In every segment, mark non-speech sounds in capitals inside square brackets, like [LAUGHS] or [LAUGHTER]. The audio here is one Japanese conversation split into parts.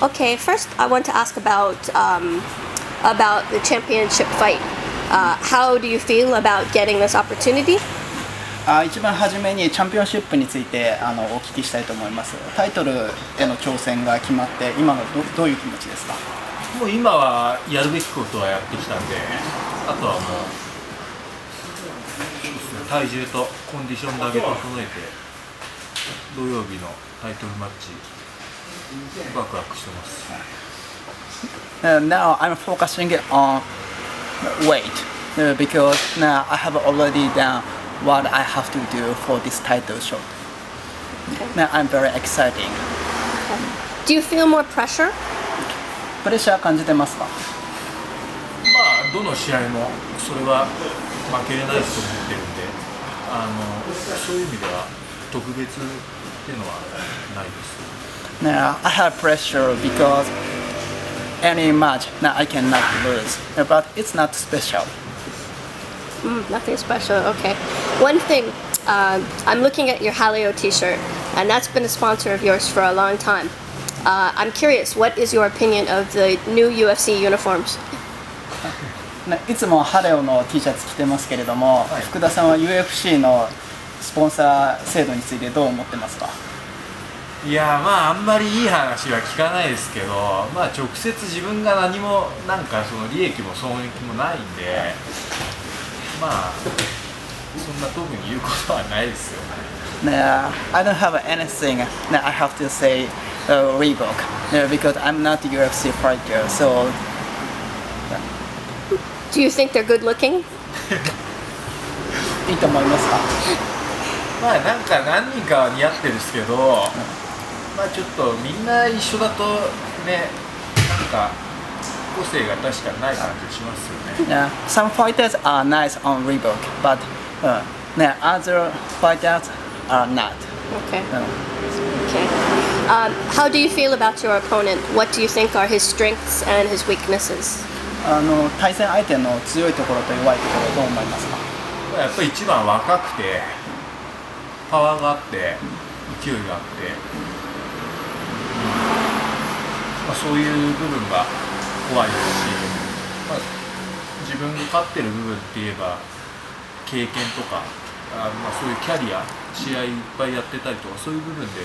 Okay, first I want to ask about um, about the championship fight. Uh, how do you feel about getting this opportunity? あ一番初めにチャンピオンシップについてあのお聞きしたいと思いますタイトルへの挑戦が決まって今のどどういう気持ちですか？もう今はやるべきことはやってきたんであとはもうそうですね体重とコンディションだけ整えて土曜日のタイトルマッチワクワクしてます Uh, now I'm focusing on weight uh, because now I have already done what I have to do for this title shot. Now I'm very exciting. Do you feel more pressure? プレッシャー感じてますかまあどの試合もそれは負けれないと思ってるんであのそういう意味では特別っていうのはないです Now I have pressure because any match now I cannot lose, but it's not special. Mm, nothing special. Okay. One thing, uh, I'm looking at your Haleo T-shirt, and that's been a sponsor of yours for a long time. Uh, I'm curious, what is your opinion of the new UFC uniforms? [LAUGHS] ねいつもハレオの T シャツ着てますけれども、はい福田さんは UFC のスポンサー制度についてどう思ってますか いやまああんまりいい話は聞かないですけどまあ直接自分が何もなんかその利益も損益もないんでまあそんな特に言うことはないですよね Nah, I don't have anything that I have to say uh, Reebok uh, because I'm not a UFC fighter. So Do you think they're good looking? いいと思いますかまあなんか何人かは似合ってるんですけどまあちょっとみんな一緒だとねなんか個性が確かにない感じしますよね Yeah, some fighters are nice on Reebok, but uh, other fighters are not. Okay. Uh, Okay. Um, how do you feel about your opponent? What do you think are his strengths and his weaknesses? あの対戦相手の強いところと弱いところどう思いますかまあやっぱり一番若くてパワーがあって勢いがあって、まあ、そういう部分が怖いですし、まあ、自分が勝ってる部分って言えば経験とかあ、まあ、そういうキャリア試合いっぱいやってたりとかそういう部分で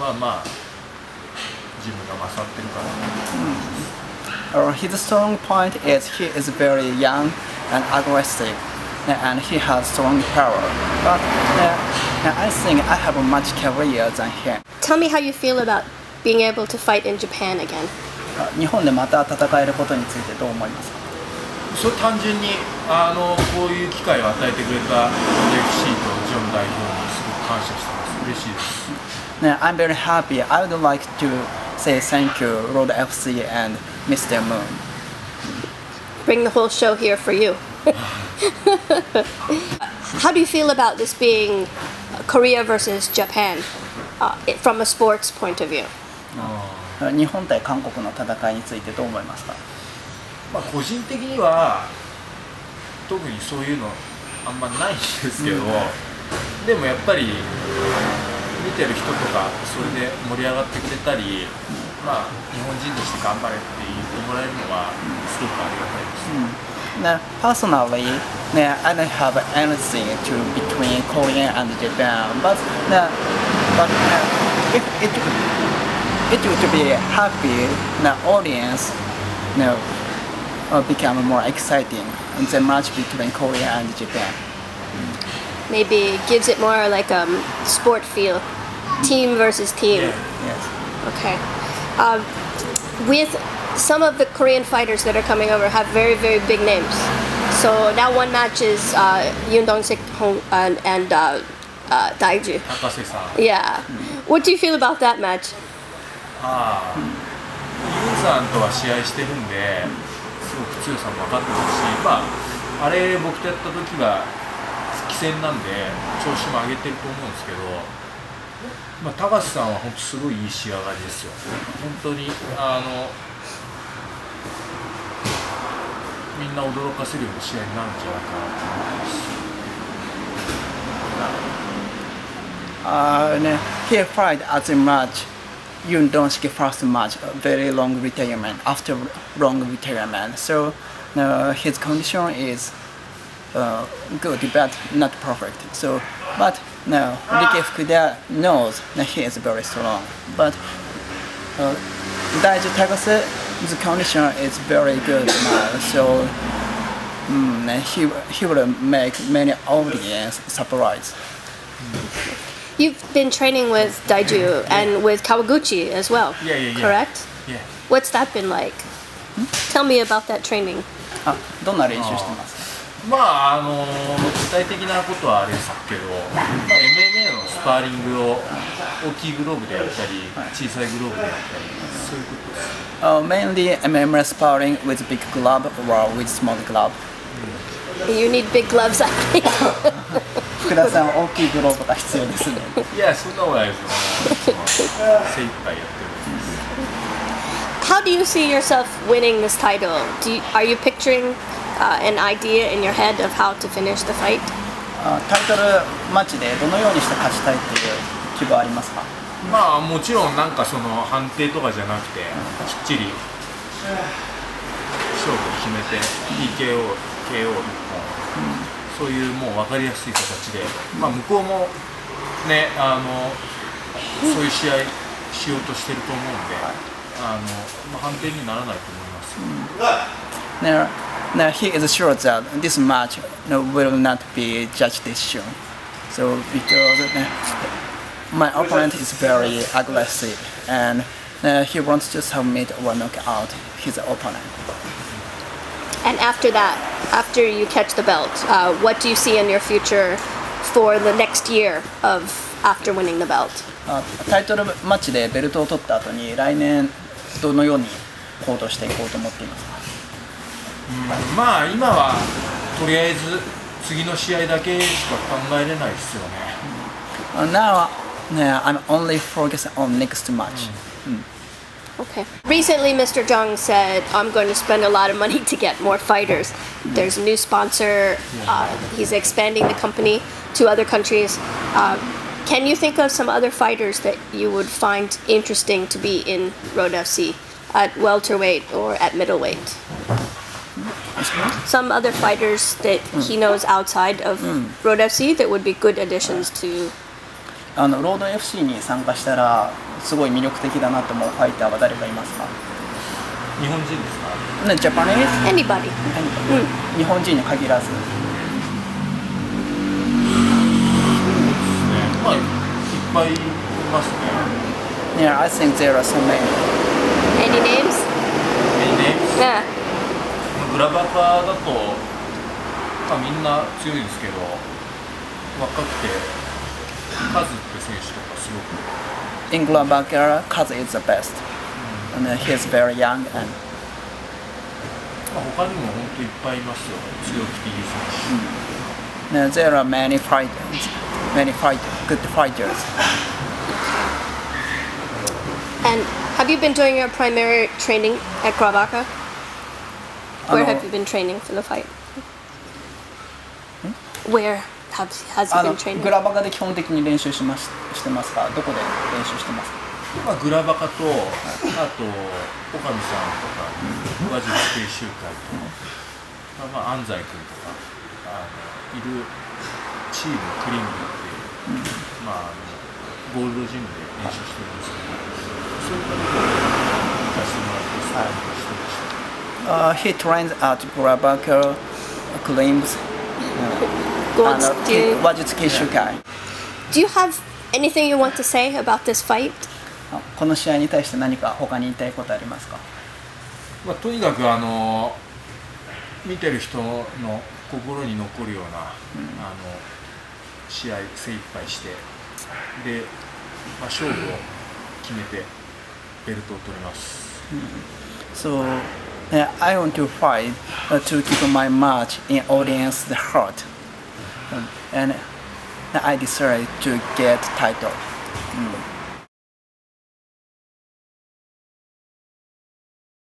はまあ自分が勝ってるかなと Uh, his strong point is he is very young and aggressive, and he has strong power. But uh, I think I have a much career than him. Tell me how you feel about being able to fight in Japan again. あ日本でまた戦えることについてどう思いますかそれ単純にあのこういう機会を与えてくれた UFC とジョン代表にすごく感謝してます嬉しいです Now, I'm very happy. I would like to say thank you, Road FC and Mr. Moon. Bring the whole show here for you. [LAUGHS] how do you feel about this being Korea versus Japan uh, it- from a sports point of view? 日本対韓国の戦いについてどう思いますか？まあ個人的には特にそういうのあんまないんですけど、でもやっぱり見てる人とかそれで盛り上がってくれたり、まあ日本人として頑張れって言ってもらえるのはすごくありがたいです、Now, personally, now, I don't have anything to between Korea and Japan, but now, but now, if it it would be happy the audience you know, uh, become more exciting in the match between Korea and Japan. Maybe gives it more like a um, sport feel, team versus team. Yeah. Yes. Okay. Um, with some of the Korean fighters that are coming over have very very big names. So now one match is uh, Yoon Dong Sik Hong and, and uh, uh, Daiju. Yeah. What do you feel about that match? ああユンさんとは試合してるんですごく強さも分かってますし、まあ、あれ僕とやった時は棋戦なんで調子も上げてると思うんですけど、まあ、高瀬さんは本当すごいいい仕上がりですよ。本当にあのみんな驚かせるような試合になるんじゃないかなと思います。Uh, no, he fight as a match Yun Donski first match, a very long retirement, after long retirement. So uh, his condition is uh, good, but not perfect. So, but no, Ricky Fukuda knows that he is very strong. But uh, Daiji Tagase's condition is very good now. So mm, he, he will make many audience surprise. You've been training with Daiju and with Kawaguchi as well. Yeah, yeah, yeah. Correct? Yeah. What's that been like? Tell me about that training. あ、どんな練習してますまああの具体的なことはあれですけど、まあ、MMA のスパーリングを大きいグローブでやったり小さいグローブでやったりそういうことです Uh, mainly MMA sparring with big glove or with small glove. You need big gloves, I think. [LAUGHS] 福田さん、大きいグローブが必要ですね。いやそんなことないですよ精一杯やってる How do you see yourself winning this title? Do you, are you picturing uh, an idea in your head of how to finish the fight? あタイトルマッチでどのようにして勝ちたいっていう希望ありますか？まあもちろんなんかその判定とかじゃなくてきっちり勝負決めて PKO、KO 一本、そういうもう分かりやすい形で、まあ、向こうもねあのそういう試合しようとしてると思うんで、あのまあ、判定にならないと思います。Now, now he is sure that this match no, will not be judge decision. So because uh, my opponent is very aggressive and uh, he wants to submit or knock out his opponent. And after that, after you catch the belt, uh, what do you see in your future for the next year of after winning the belt? あタイトルマッチでベルトを取った後に来年どのように行動していこうと思っていますかまあ今はとりあえず次の試合だけしか考えれないですよね。 Uh, now, now I'm only focused on next match. Okay. Recently, Mr. Jung said, I'm going to spend a lot of money [LAUGHS] to get more fighters. There's a new sponsor. Uh, he's expanding the company to other countries. Uh, can you think of some other fighters that you would find interesting to be in Road FC at welterweight or at middleweight? Some other fighters that he knows outside of Road FC that would be good additions to あのロード FC に参加したらすごい魅力的だなと思うファイターは誰かいますか？日本人ですか？ね、ジャパニーズ anybody. 日本人に限らずまあいっぱいいますね。Yeah, I think there are so many. Any names? Any names? Yeah. グラバカだと、まあ、みんな強いんですけど若くてカズって選手とかすごく In Glabakara, Kaz is the best. And uh, he is very young and まあ、他にも本当いっぱいいますよ強くていい選手、 uh, there are many fighters, many fight, good fighters. And have you been doing your primary training at Grabaka? Where Ano- have you been training for the fight? Where Have, has he あの been training? グラバカで基本的に練習しますしてますか？どこで練習してますか？まあ、グラバカとあと岡見さんとか和術研修会と、まあ、まあ、安西君とかあのいるチームクリングっていう、まあ、あのゴールドジムで練習してるんですけどそういうところに行かせてもらってスタイルしてました。Uh, he trains at Grabaka Claims Gold [LAUGHS] and uh, Steel. Ki- Wajutsu Kishukai. Do you have anything you want to say about this fight? あこの試合に対して何か他に言いたいことありますかまあ、とにかくあの見てる人の心に残るような、あの試合精一杯してで、まあ、勝負を決めてベルトを取ります。So uh, I want to fight uh, to keep my match in audience the heart, Um, and I decided to get title. Mm.